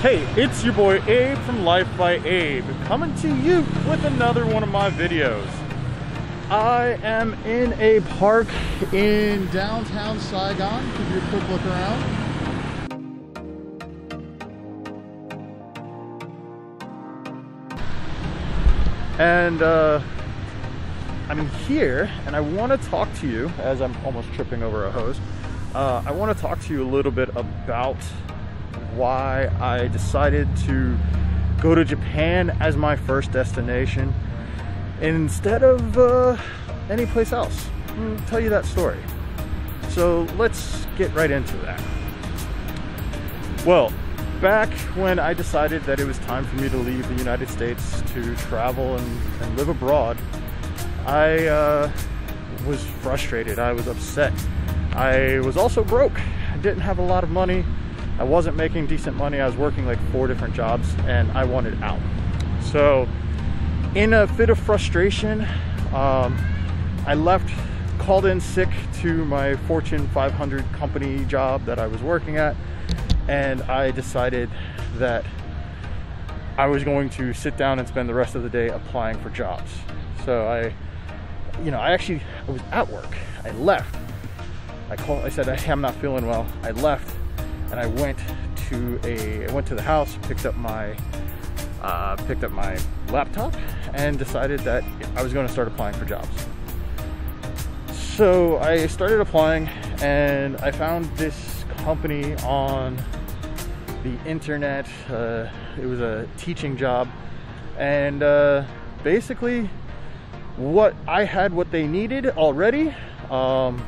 Hey, it's your boy Abe from Life by Abe, coming to you with another one of my videos. I am in a park in downtown Saigon. Give you a quick look around. And uh, I'm here and I want to talk to you, as I'm almost tripping over a hose, uh, I want to talk to you a little bit about why I decided to go to Japan as my first destination instead of uh, any place else. I'll tell you that story. So let's get right into that. Well, back when I decided that it was time for me to leave the United States to travel and, and live abroad, I uh, was frustrated. I was upset. I was also broke. I didn't have a lot of money. I wasn't making decent money. I was working like four different jobs and I wanted out. So, in a fit of frustration, um, I left, called in sick to my Fortune 500 company job that I was working at, and I decided that I was going to sit down and spend the rest of the day applying for jobs. So I, you know, I actually I was at work. I left. I called. I said, "Hey, I'm not feeling well." I left and I went to a I went to the house, picked up my uh, picked up my laptop, and decided that I was going to start applying for jobs. So I started applying, and I found this company on the internet. Uh, it was a teaching job, and uh, basically, what I had what they needed already. Um,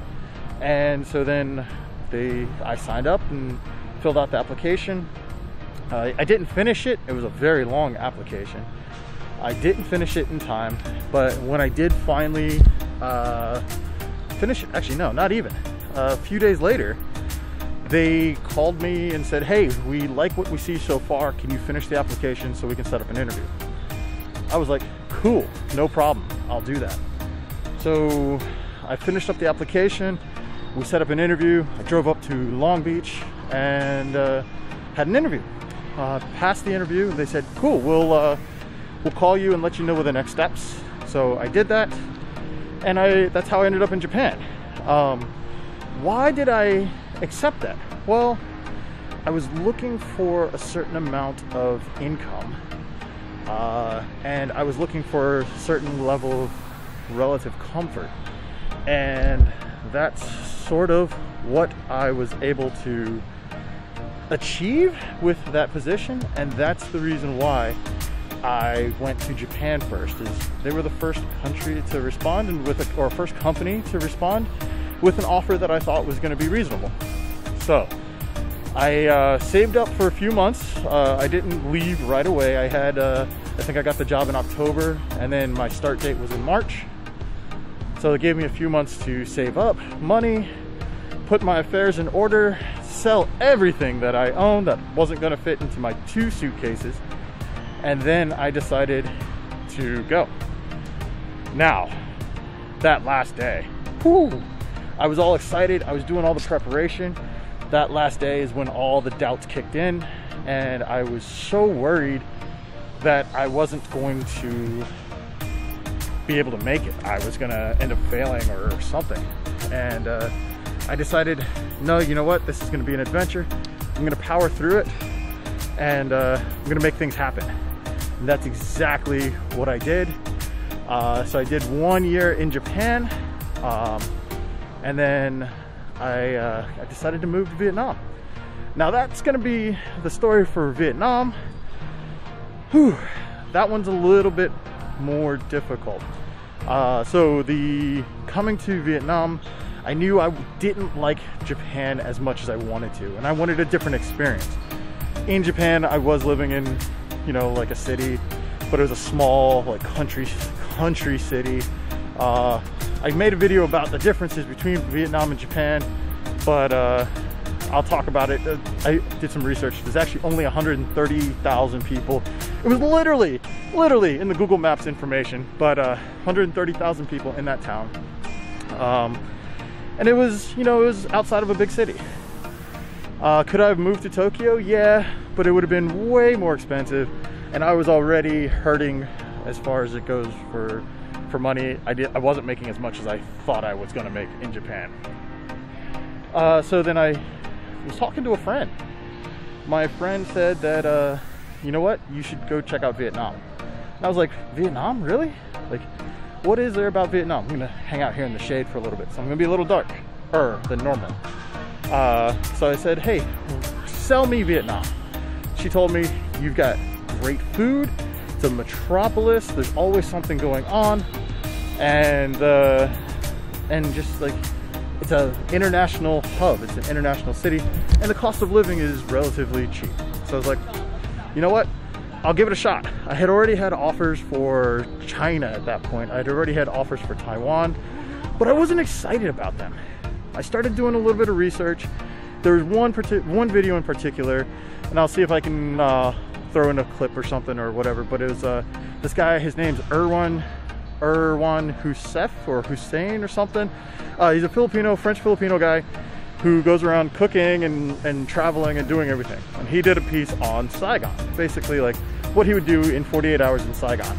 and so then they I signed up and filled out the application. Uh, I didn't finish it. It was a very long application. I didn't finish it in time, but when I did finally uh, finish it, actually no, not even. a few days later, they called me and said, "Hey, we like what we see so far. Can you finish the application so we can set up an interview?" I was like, "Cool, no problem. I'll do that." So I finished up the application we set up an interview. I drove up to Long Beach and uh, had an interview. Uh, passed the interview. They said, "Cool, we'll uh, we'll call you and let you know what the next steps." So I did that, and I that's how I ended up in Japan. Um, why did I accept that? Well, I was looking for a certain amount of income, uh, and I was looking for a certain level of relative comfort, and that's sort of what I was able to achieve with that position, and that's the reason why I went to Japan first. Is they were the first country to respond and with a, or first company to respond with an offer that I thought was going to be reasonable. So I uh, saved up for a few months. Uh, I didn't leave right away. I had uh, I think I got the job in October, and then my start date was in March. So it gave me a few months to save up money put my affairs in order, sell everything that I owned that wasn't going to fit into my two suitcases, and then I decided to go. Now, that last day, whew, I was all excited. I was doing all the preparation. That last day is when all the doubts kicked in, and I was so worried that I wasn't going to be able to make it. I was going to end up failing or something. And uh, I decided, no, you know what? This is going to be an adventure. I'm going to power through it and uh, I'm going to make things happen. And that's exactly what I did. Uh, so I did one year in Japan um, and then I, uh, I decided to move to Vietnam. Now that's going to be the story for Vietnam. Whew, that one's a little bit more difficult. Uh, so the coming to Vietnam I knew I didn't like Japan as much as I wanted to, and I wanted a different experience. In Japan, I was living in, you know, like a city, but it was a small, like country, country city. Uh, I made a video about the differences between Vietnam and Japan, but uh, I'll talk about it. Uh, I did some research. There's actually only 130,000 people. It was literally, literally in the Google Maps information, but uh, 130,000 people in that town. Um, and it was, you know, it was outside of a big city. Uh, could I have moved to Tokyo? Yeah, but it would have been way more expensive, and I was already hurting as far as it goes for for money. I did I wasn't making as much as I thought I was going to make in Japan. Uh, so then I was talking to a friend. My friend said that uh, you know what, you should go check out Vietnam. And I was like, Vietnam, really? Like, what is there about Vietnam? I'm gonna hang out here in the shade for a little bit, so I'm gonna be a little darker than normal. Uh, so I said, hey, sell me Vietnam. She told me, you've got great food, it's a metropolis, there's always something going on, and uh, and just like it's an international hub, it's an international city, and the cost of living is relatively cheap. So I was like, you know what? I'll give it a shot. I had already had offers for China at that point. I'd already had offers for Taiwan, but I wasn't excited about them. I started doing a little bit of research. There's one one video in particular, and I'll see if I can uh, throw in a clip or something or whatever. But it was uh, this guy. His name's Erwan Erwan Heussaff or Hussein or something. Uh, he's a Filipino, French Filipino guy who goes around cooking and, and traveling and doing everything. And he did a piece on Saigon, basically like what he would do in 48 hours in Saigon.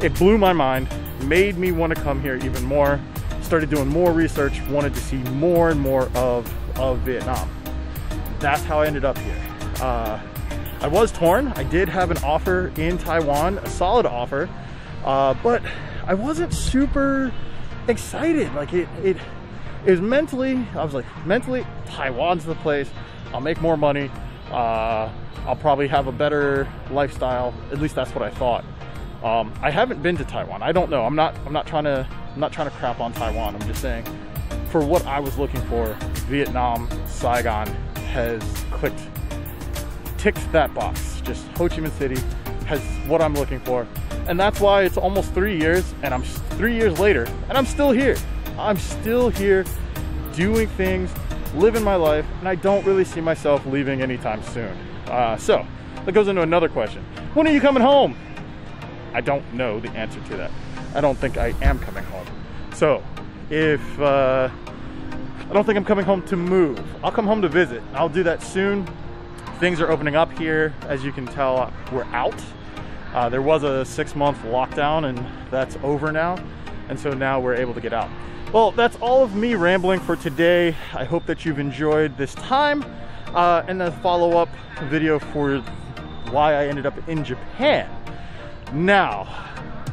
It blew my mind, made me want to come here even more started doing more research, wanted to see more and more of, of Vietnam. That's how I ended up here. Uh, I was torn. I did have an offer in Taiwan, a solid offer, uh, but I wasn't super excited. Like it, it, it was mentally, I was like, mentally, Taiwan's the place. I'll make more money. Uh, I'll probably have a better lifestyle. At least that's what I thought. Um, I haven't been to Taiwan. I don't know. I'm not. I'm not trying to. I'm not trying to crap on Taiwan. I'm just saying, for what I was looking for, Vietnam, Saigon has clicked, ticked that box. Just Ho Chi Minh City has what I'm looking for, and that's why it's almost three years, and I'm three years later, and I'm still here. I'm still here, doing things, living my life, and I don't really see myself leaving anytime soon. Uh, so that goes into another question: When are you coming home? I don't know the answer to that. I don't think I am coming home. So, if uh, I don't think I'm coming home to move, I'll come home to visit. I'll do that soon. Things are opening up here. As you can tell, we're out. Uh, there was a six month lockdown and that's over now. And so now we're able to get out. Well, that's all of me rambling for today. I hope that you've enjoyed this time. Uh, and the follow up video for why I ended up in Japan. Now,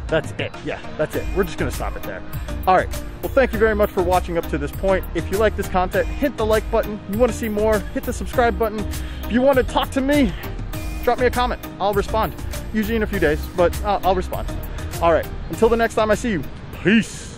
that's it. Yeah, that's it. We're just gonna stop it there. All right. Well, thank you very much for watching up to this point. If you like this content, hit the like button. You wanna see more, hit the subscribe button. If you wanna talk to me, drop me a comment. I'll respond. Usually in a few days, but uh, I'll respond. All right. Until the next time I see you, peace.